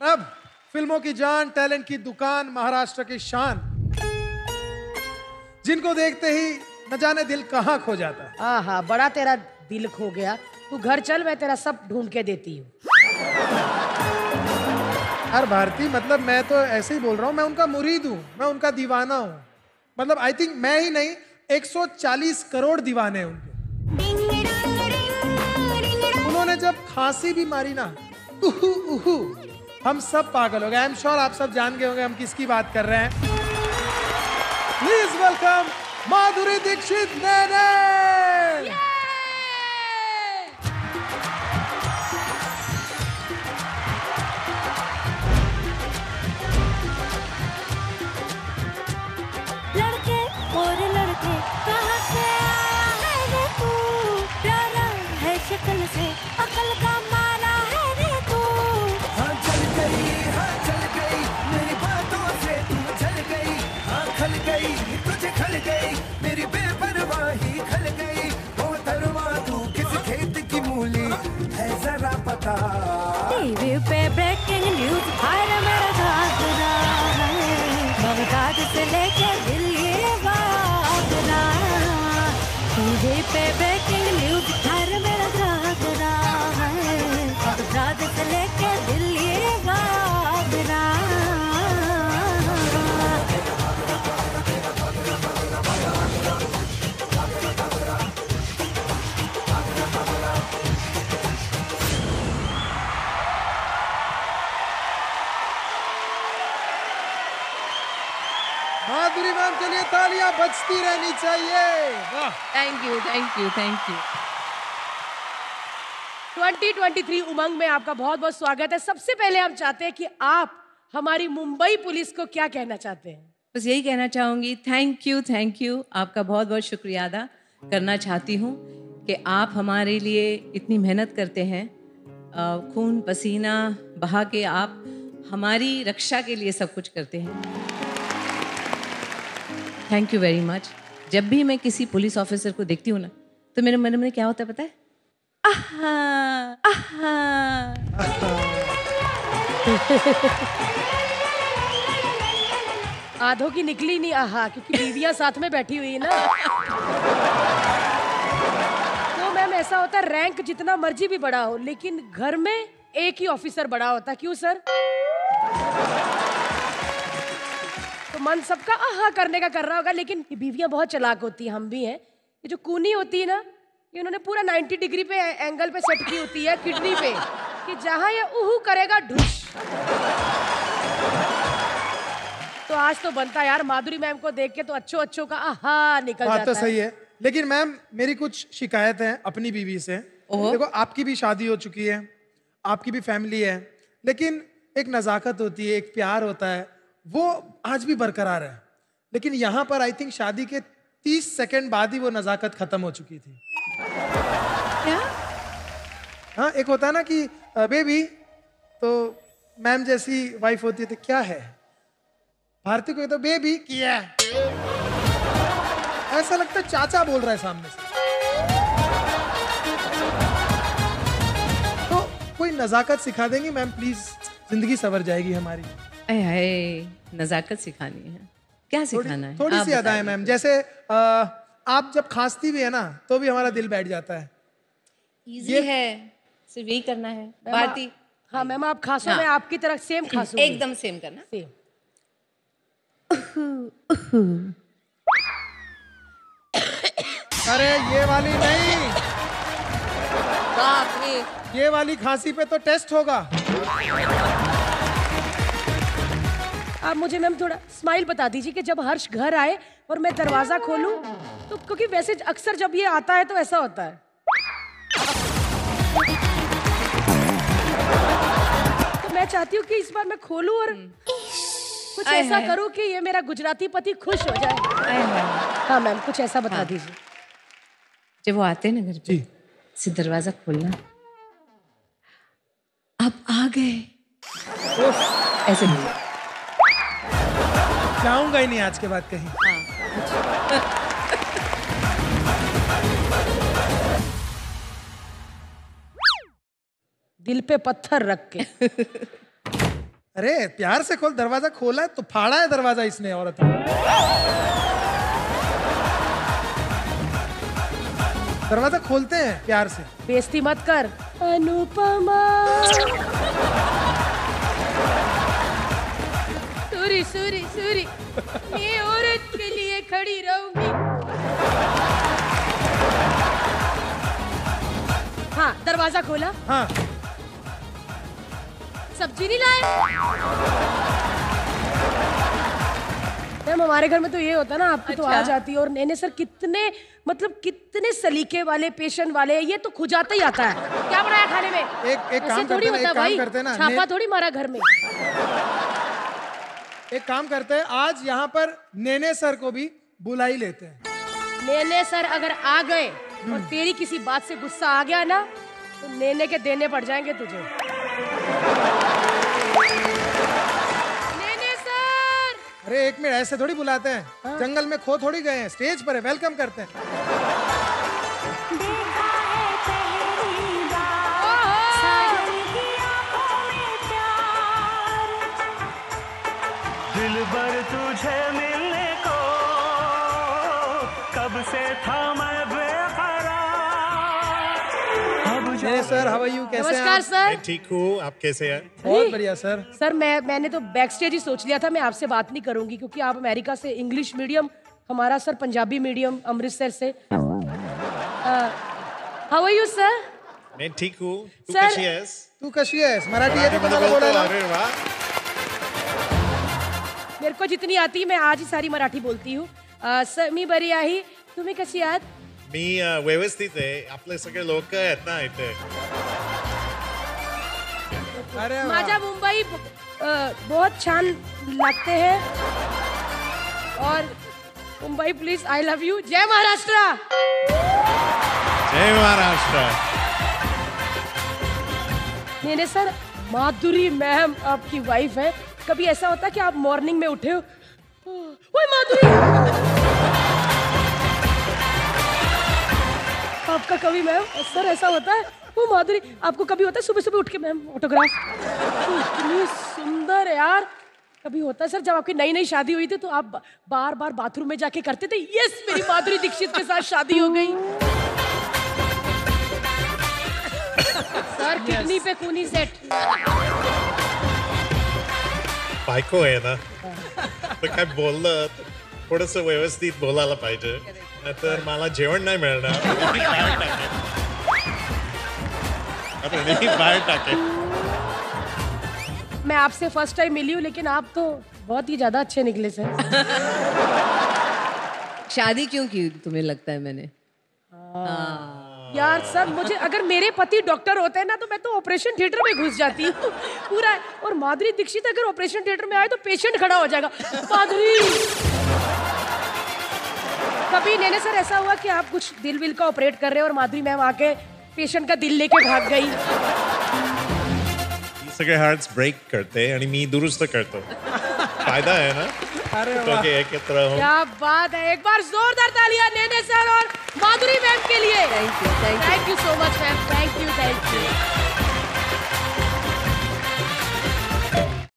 और अब फ़िल्मों की जान टैलेंट की दुकान महाराष्ट्र की शान। जिनको देखते ही न जाने दिल कहाँ खो जाता। है हाँ हाँ बड़ा तेरा दिल खो गया। तू घर चल मैं तेरा सब ढूंढ के देती हूँ। हर भारती मतलब मैं तो ऐसे ही बोल रहा हूँ मैं उनका मुरीद हूँ मैं उनका दीवाना हूँ। मतलब आई थिंक मैं ही नहीं 140 करोड़ दीवाने हैं उनके। उन्होंने जब खांसी भी मारी ना उहु उहु हम सब पागल हो गए। आई एम श्योर आप सब जान गए होंगे हम किसकी बात कर रहे हैं। प्लीज़ वेलकम माधुरी दीक्षित नैने गई, मेरी बेपरवाही खल गई। तरवा, तू किस खेत की मूली? है जरा पता। टीवी पे ब्रेकिंग न्यूज़ हर मेरा घाघरा है। बगदाद से लेके दिल्ली वागरा टीवी पे बजती रहनी चाहिए thank you thank you thank you 2023 Umang में आपका बहुत बहुत स्वागत है। सबसे पहले हम चाहते हैं कि आप हमारी मुंबई पुलिस को क्या कहना चाहते हैं? बस यही कहना चाहूँगी थैंक यू थैंक यू आपका बहुत बहुत शुक्रिया अदा करना चाहती हूँ कि आप हमारे लिए इतनी मेहनत करते हैं। खून पसीना बहा के आप हमारी रक्षा के लिए सब कुछ करते हैं। थैंक यू वेरी मच जब भी मैं किसी पुलिस ऑफिसर को देखती हूँ ना तो मेरे मन में क्या होता है पता है? आधों की निकली नहीं, आहा, क्योंकि बीवियाँ साथ में बैठी हुई है ना। तो मैम, ऐसा होता है रैंक जितना मर्ज़ी भी बड़ा हो, लेकिन घर में एक ही ऑफिसर बड़ा होता क्यों सर तो मन सबका आहा करने का कर रहा होगा लेकिन ये बीवियाँ बहुत चलाक होती हैं हम भी हैं। ये जो कूनी होती है ना ये उन्होंने पूरा 90 डिग्री पे एंगल पे सेट की होती है किडनी पे कि जहाँ ये उहू करेगा ढुस तो आज तो बनता यार माधुरी मैम को देख के तो अच्छो अच्छो का आहा निकल बात जाता तो सही है लेकिन मैम मेरी कुछ शिकायत है अपनी बीवी से। देखो आपकी भी शादी हो चुकी है आपकी भी फैमिली है लेकिन एक नज़ाकत होती है एक प्यार होता है वो आज भी बरकरार है। लेकिन यहाँ पर आई थिंक शादी के तीस सेकेंड बाद ही वो नज़ाकत खत्म हो चुकी थी। क्या? हाँ एक होता है ना कि बेबी तो मैम जैसी वाइफ होती है तो क्या है? भारती को तो बेबी किया ऐसा लगता है चाचा बोल रहा है सामने से। तो कोई नजाकत सिखा देंगी मैम प्लीज़ ज़िंदगी सवर जाएगी हमारी। हाय नजाकत सिखानी है। क्या सिखाना है? थोड़ी सी अदाएँ। मैम। जैसे अ, आप जब खांसती भी है ना तो भी हमारा दिल बैठ जाता है। इजी है सिर्फ़ यही करना है। भारती हाँ मैम आप खासो हाँ। मैं आपकी तरह सेम खासू एकदम सेम करना। सेम। अरे ये वाली नहीं। ये वाली खांसी पे तो टेस्ट होगा। आप मुझे मैम थोड़ा स्माइल बता दीजिए कि जब हर्ष घर आए और मैं दरवाज़ा खोलूं तो क्योंकि वैसे अक्सर जब ये आता है तो ऐसा होता है। तो मैं चाहती हूँ कि इस बार मैं खोलूं और कुछ ऐसा। करूँ कि ये मेरा गुजराती पति खुश हो जाए। हाँ मैम कुछ ऐसा बता हाँ। दीजिए। जब वो आते हैं ना घर पे से दरवाज़ा खोलना। अब आ गए। ऐसे नहीं। जाऊँगा ही नहीं आज के बाद कहीं। हाँ दिल पे पत्थर रख के। अरे प्यार से खोल दरवाज़ा खोला है तो फाड़ा है दरवाज़ा इसने औरत दरवाज़ा खोलते हैं प्यार से। बेइज्जती मत कर। अनुपमा। सूरी सूरी सूरी। मैं औरत के लिए खड़ी रहूँगी। हाँ दरवाज़ा खोला। हाँ। सब्ज़ी नहीं लाए। मैम हमारे घर में तो ये होता है ना आपकी तो आ अच्छा। जाती है। और नैने सर कितने मतलब कितने सलीके वाले पेशेंट वाले ये तो खुजाता ही आता है। क्या बनाया खाने में? एक- एक काम थोड़ी करते हैं ना, होता एक काम भाई, करते ना, छापा थोड़ी मारा घर में। एक काम करते हैं आज यहाँ पर नेने सर को भी बुला ही लेते हैं। नैने सर अगर आ गए और तेरी किसी बात से गुस्सा आ गया ना तो नैने के देने पड़ जाएँगे तुझे। नैने सर! अरे एक मिनट ऐसे थोड़ी बुलाते हैं। जंगल में खो थोड़ी गए हैं स्टेज पर है वेलकम करते हैं। भर तुझे मिलने को। कब से था मैं बेकरार। सर हाउ यू कैसे नमस्कार सर ठीक हूँ। आप कैसे हैं? बहुत बढ़िया सर सर मैं मैंने तो बैक स्टेज ही सोच लिया था मैं आपसे बात नहीं करूँगी क्योंकि आप अमेरिका से इंग्लिश मीडियम हमारा सर पंजाबी मीडियम अमृतसर से। हाउ आर यू सर मैं ठीक हूँ। तू सर- कशी आहेस तू कशी आहेस मराठी येते कोणाला बोलतो बोलायला अरे वा मेरे को जितनी आती है मैं आज ही सारी मराठी बोलती हूँ। सर मी बरी आहे तुम्ही कशी आहात? मी व्यवस्थित आहे. आपले सगळे लोक आहेत ना इथे. अरे माझा मुंबई बहुत छान लगते हैं। और Mumbai police I love you जय महाराष्ट्र! जय महाराष्ट्र. मैंने सर माधुरी मैम आपकी वाइफ है। कभी ऐसा होता है कि आप मॉर्निंग में उठे हो? ओए माधुरी! आपका कभी मैम सर ऐसा होता है? वो माधुरी आपको कभी होता है सुबह सुबह उठ के मैम ऑटोग्राफ इतनी सुंदर यार। कभी होता है सर जब आपकी नई नई शादी हुई थी तो आप बार बार बाथरूम में जाके करते थे? यस मेरी माधुरी दीक्षित के साथ शादी हो गई। सर किडनी पे खूनी सेट बायको आहे ना? तर काय बोललं? थोडस व्यवस्थित बोलायला पाहिजे. नाहीतर मला जेवण नाही मिळणार. मी बाहेर अरे मी आपसे फ़र्स्ट टाइम मिली हूँ लेकिन आप तो बहुत ही ज़्यादा अच्छे निकले सर शादी क्यों की तुम्हें लगता है मैंने? यार सर, मुझे अगर मेरे पति डॉक्टर होते हैं ना तो मैं तो ऑपरेशन थिएटर में घुस जाती हूँ। पूरा, और माधुरी दीक्षित अगर ऑपरेशन थिएटर में आए तो पेशेंट खड़ा हो जाएगा। माधुरी! कभी नैने सर, ऐसा हुआ कि आप कुछ दिल विल का ऑपरेट कर रहे हो और माधुरी मैम आके पेशेंट का दिल लेके भाग गई। ही सगळे हार्ट्स ब्रेक करते आणि मी दुरुस्त करतो। फ़ायदा आहे ना? अरे तो वाह। के एकत्र हो क्या बात है। एक बार जोरदार तालियाँ नैने सर और माधुरी मैम के लिए। Thank you thank you so much ma'am thank you thank you